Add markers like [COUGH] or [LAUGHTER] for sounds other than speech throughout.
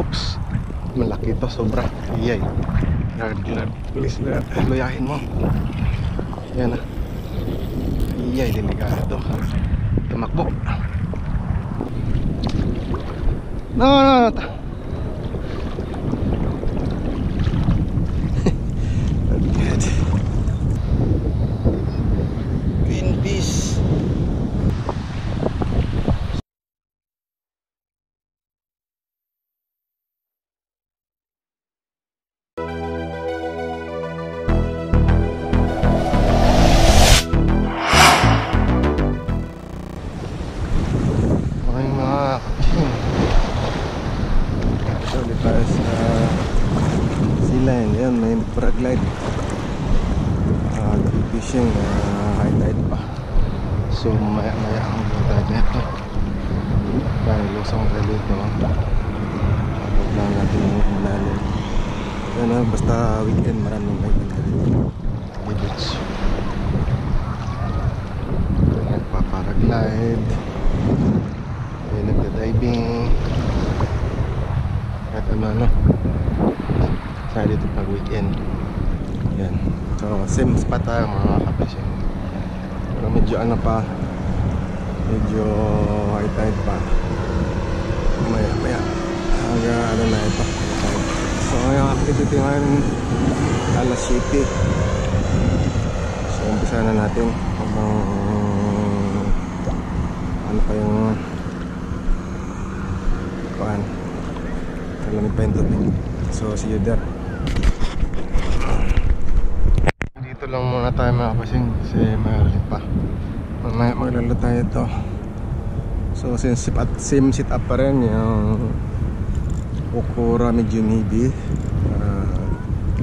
Oops. Malaki to, sobra. Iyay. Lord, Lord. Please, Lord. Luyahin mo. Yan ah. Iyay, delikado. Tumakbo. No, no, no. Good. [LAUGHS] Greenpeace. Okay paraglide. Uh, fishing, uh, high tide pa. So, maya maya ang low tide na ito. Dahil lusang relief naman. Abot lang natin yung malalim. Ah, basta weekend maraming may punta dito. Di beach. Nagpaparaglide. May nagda-diving. At ano ano. Sa dito pag weekend. Yan. So, same spot tayo mga kapasyon. Pero medyo ano pa. Medyo high tide pa. Maya, maya. Haga ano na ito. So, ngayon dito ngayon alas 7. So, umpisa na natin. Habang ano pa yung kuhan. Kalamig pa yung tubig. So, see you there. Dito lang muna tayo mga kapasing kasi mayroon pa. Mamaya maglalo tayo ito. So, since sit up, same sit up pa rin yung Okura Mediunibi uh,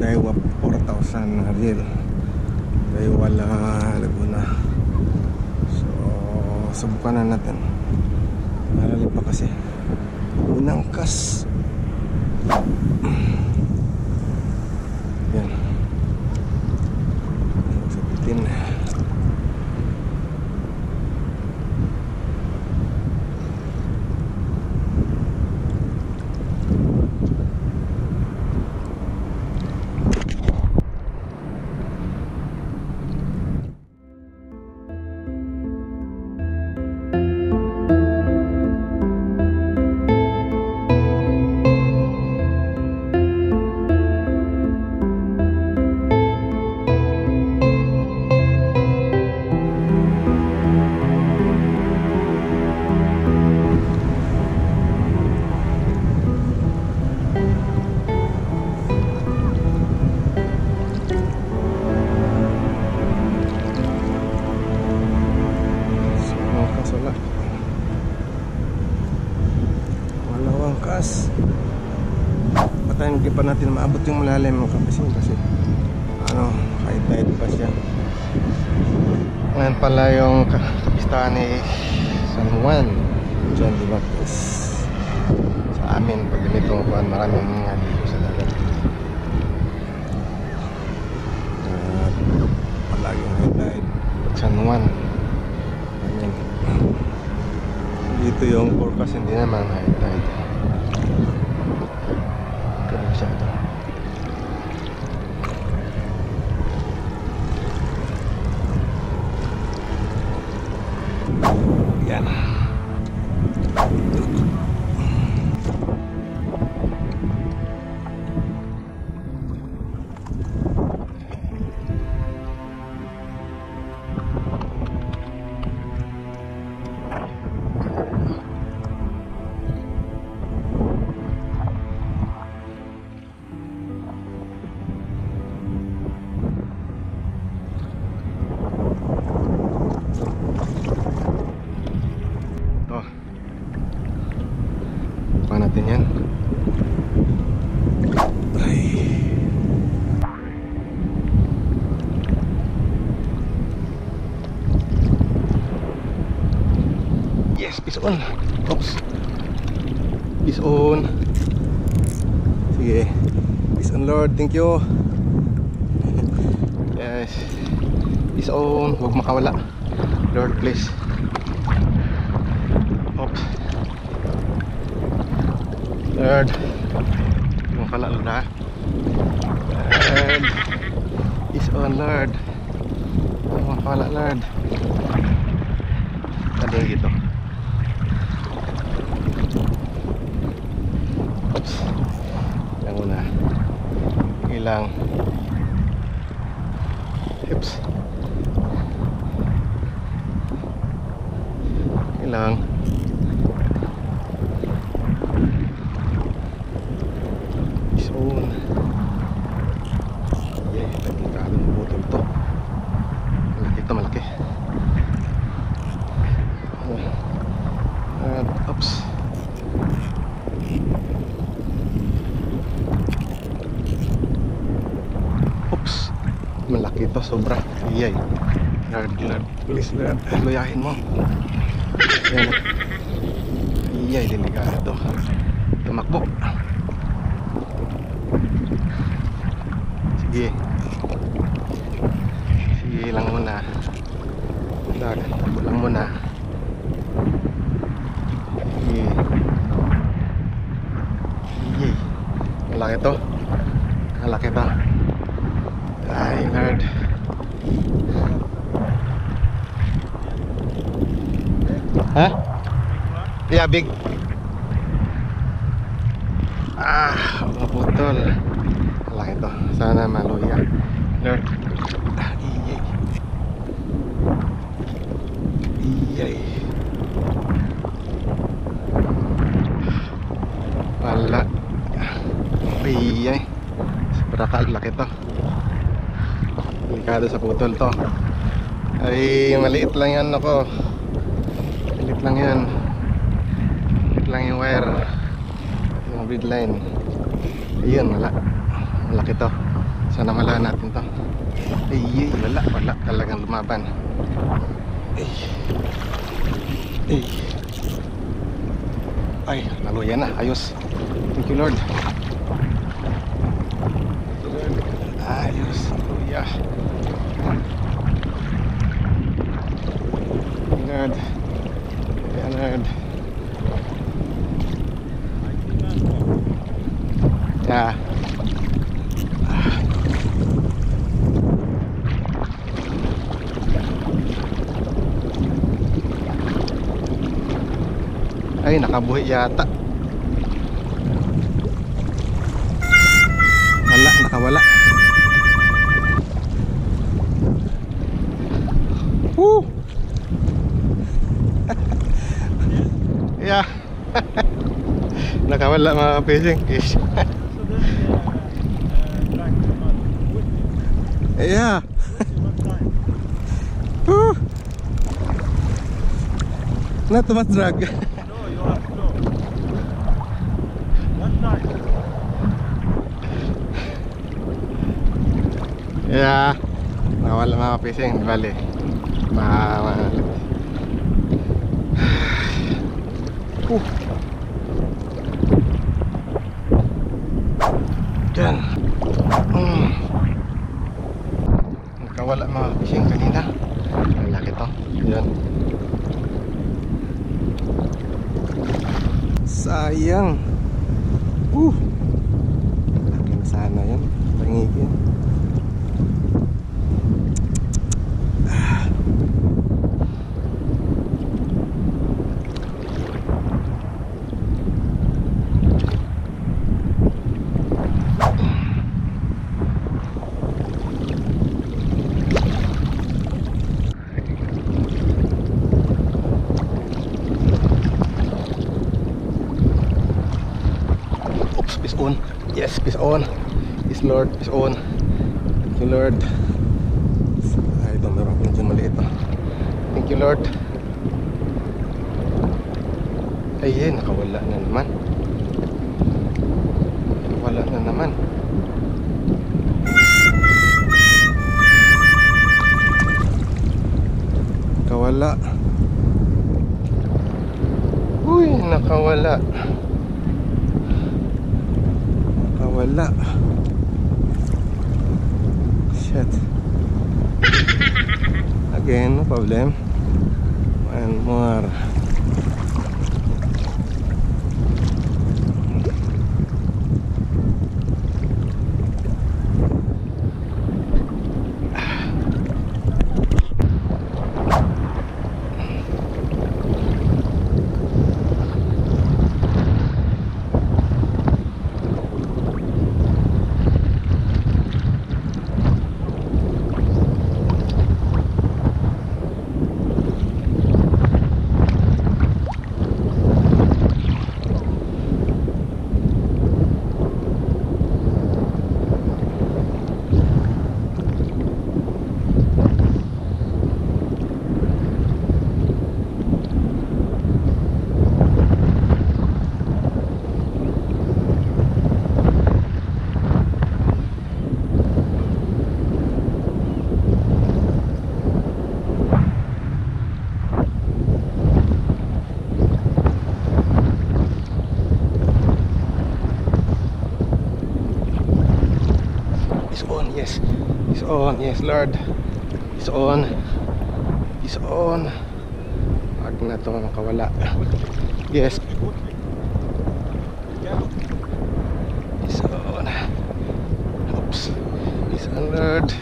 Daiwa 4,000 real Daiwa La Laguna. So, subukan na natin. Malalim pa kasi. Unang kas pa natin maabot yung malalim mga kapisin kasi ano, high tide pa siya. Ngayon pala yung ka- kapistahan ni San Juan John de Baptist. Sa amin, pag ganitong kuhan, maraming naligo sa dagat. At palaging high tide San Juan. Ayan. Dito yung forecast hindi naman high tide. Ganun siya Peace on. Oops. Peace on. Sige. Peace on Lord. Thank you. [LAUGHS] Yes. Peace on. Huwag makawala. Lord, please. Oops. Lord. Pala na. Lord. Is on Lord. Yung pala Lord. Ano yung dito? Oops. Ilang muna. Ilang. Oops. Ilang. Is sobra. Iyay. Lord, Lord. Please, Lord. Luyahin mo. Iyay, delikado. Tumakbo. Sige. Sige lang muna. Lord, takbo lang muna. Sige. Malaki to. Malaki to. Ay, Lord. Ha? Yeah, big. Ah, maputol. Malaki to. Sana maluya. Lord. Ah, iyay. Iyay. Wala. Iyay. Sobra ka, laki to. Delikado sa putol to. Ay, maliit lang yan ako. Lang yan. Maliit lang yung wire. Yung grid line. Ayun, wala. Malaki to. Sana mala natin to. Ay, wala, wala. Talagang lumaban. Ay. Ay. Ay, naluya na. Ayos. Thank you, Lord. Ayos. Naluya. Lord. And Yeah. Ay, nakabuhi yata. Nakawala mga fishing fish. yeah. [LAUGHS] Woo! Not too much drag. Yeah. Nakawala mga fishing, bali. Ma, ma Uh. [SIGHS] Yan. Mm. Nakawala mga fishing kanina. Ang laki to. Yan. Sayang. Uh. Laki na sana yan. Pangigin. Oops, peace on. Yes, peace on. Peace Lord, peace on. Thank you Lord. Ay, ito meron medyo maliit pa. Thank you Lord. Ay, eh, nakawala na naman. Nakawala na naman. Nakawala. Uy, nakawala. Nakawala. Shit. Again, no problem. One more. Oops. He's on. Yes, Lord. He's on. He's on. Wag na to makawala. Yes. He's on. Oops. He's on, Lord.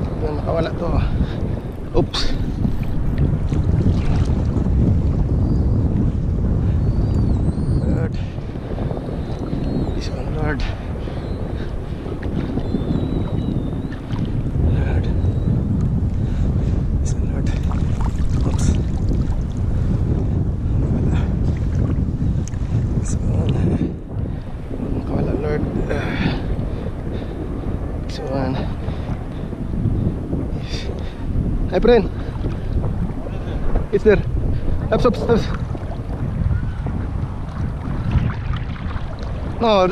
Wag na makawala to. Oops. Lord. He's on, Lord. Lord. He's on, Lord. Oops. Wala. He's on. Makawala, Lord. Ah. He's on. Yes. Hi, friend. It's there. Ups, ups, ups. No.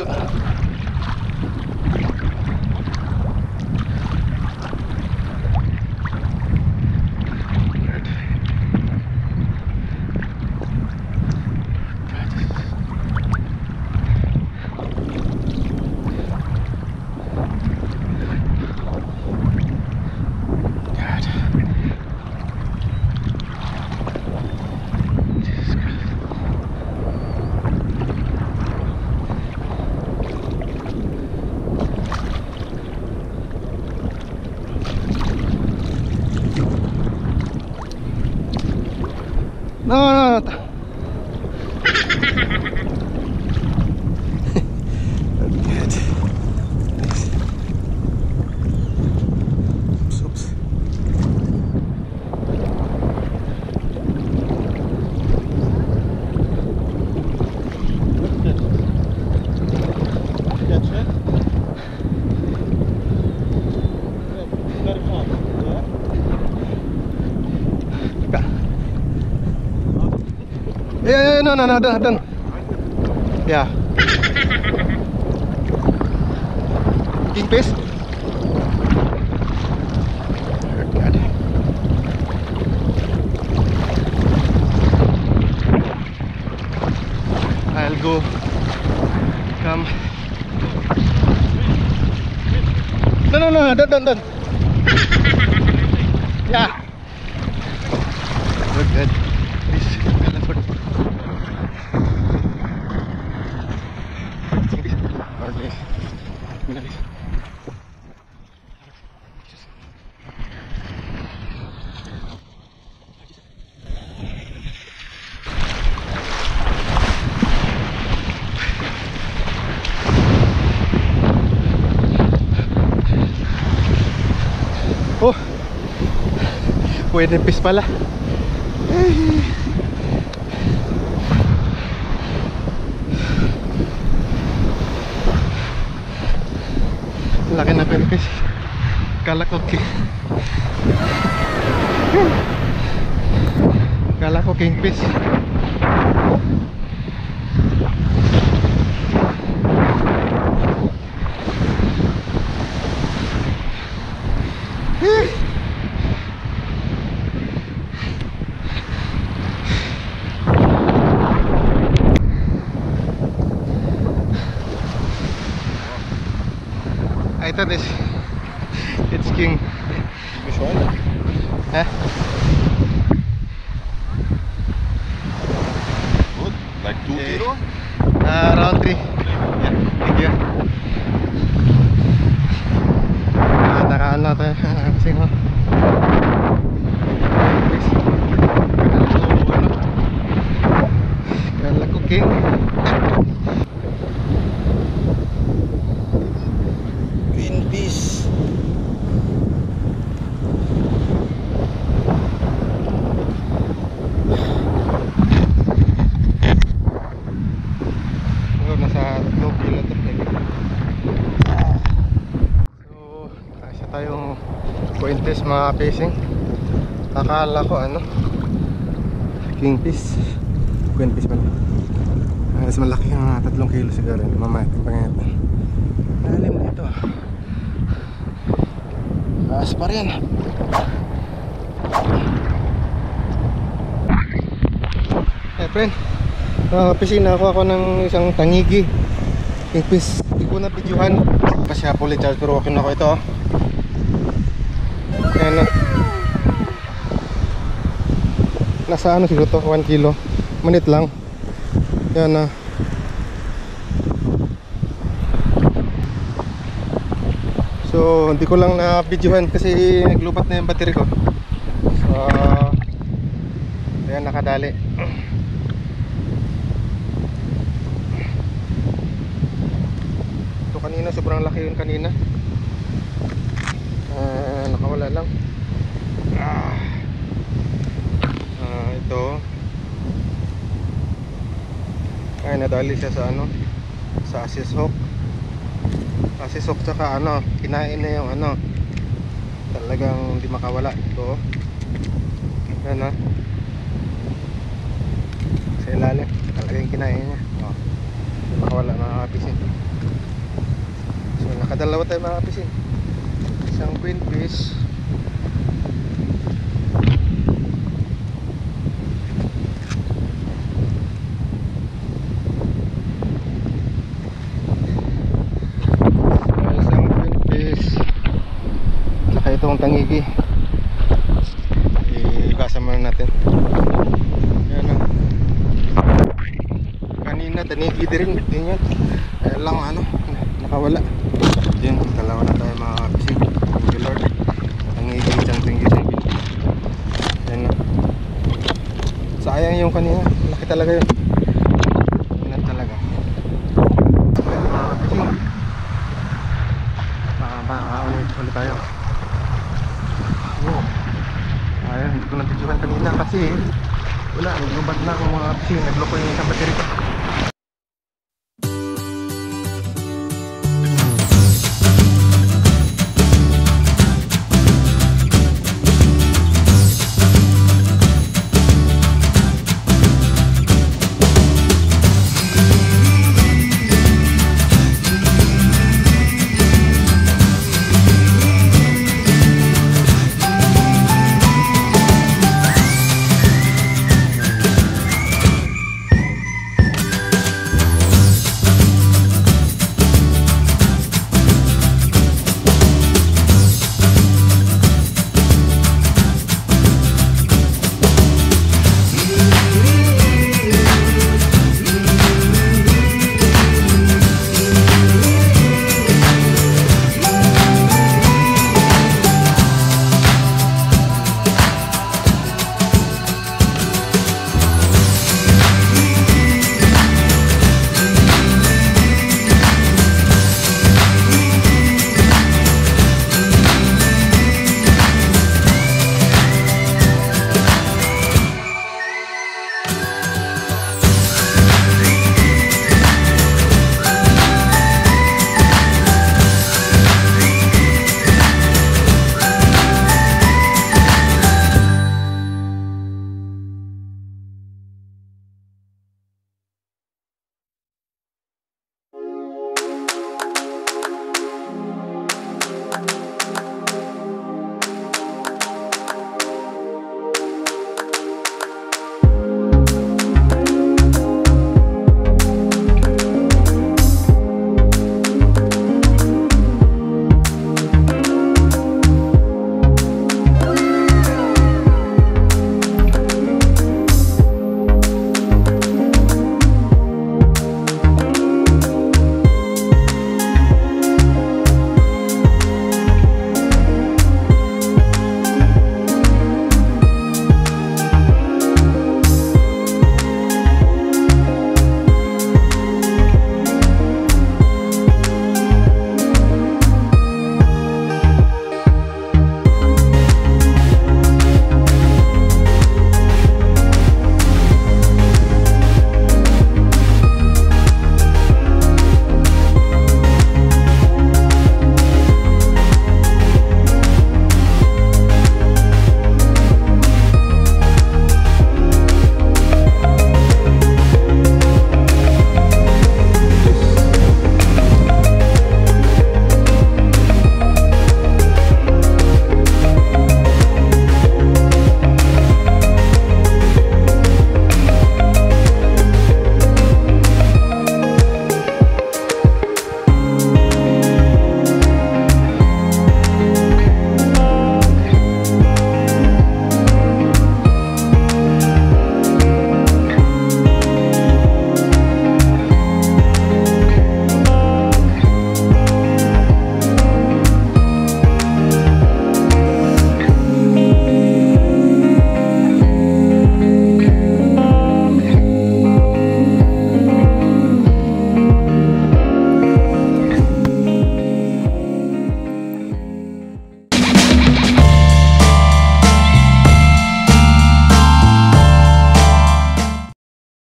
God. Jesus Christ. No, no, no. Good. Oops, oops. Catch it. Let it fall. Yeah? Yeah, yeah, no, no, no, done, done. Yeah. Kingfish? I'll go. Come. No, no, no, done, done, done. Yeah. Good, good. Please, teleport. Okay. Bilis. Oh. Pwede pis pala. Laki na pelpis. Kala ko ki Kala ko kingfish. I thought it's it's king. Beschleunigt. Huh? Good. Like two Yeah. kilo? Uh, round three. Yeah, thank you. Ah, nakaano tayo. Kasing ho. Please. Kala ko, ano. Kala ko king. Queen Peace. Siguro nasa 2 kilo to maybe. So, kasi pointless mga fishing. Akala ko ano? Kingfish. Queenfish pala Ah, Mas malaki yung 3 kilo siguro. Mamatin pa nga ito Lalim dito Taas pa rin. Eh friend Nakakapisin na ako. Ako ng isang tangigi. Kingfish, hindi ko na videohan. Kasi fully charge pero okay na ako ito. oh. Ayan na. Nasa ano siguro to? 1 kilo. Manit lang. Yan na. So, hindi ko lang na videohan kasi naglupat na yung battery ko. So, ayan nakadali. Ito kanina, sobrang laki yun kanina. Ah, nakawala lang. Ito. Ay, nadali siya sa ano? Sa. Assist hook tsaka ano, kinain na yung ano. Talagang hindi makawala. Ito. Yan ah. Sa ilalim. Talagang kinain niya. Oh. Hindi makawala mga kapisin. So, nakadalawa tayo mga kapisin. Isang queen fish. isang queen fish saka tangigi ibasa muna natin. Yan o kanina tanigi din rin. Din yan kaya lang ano nakawala. Yun dalawa na tayo mga fishing thank you lord. Tangigi dyan tangigi tangigi yan o sayang yung kanina. Laki talaga yun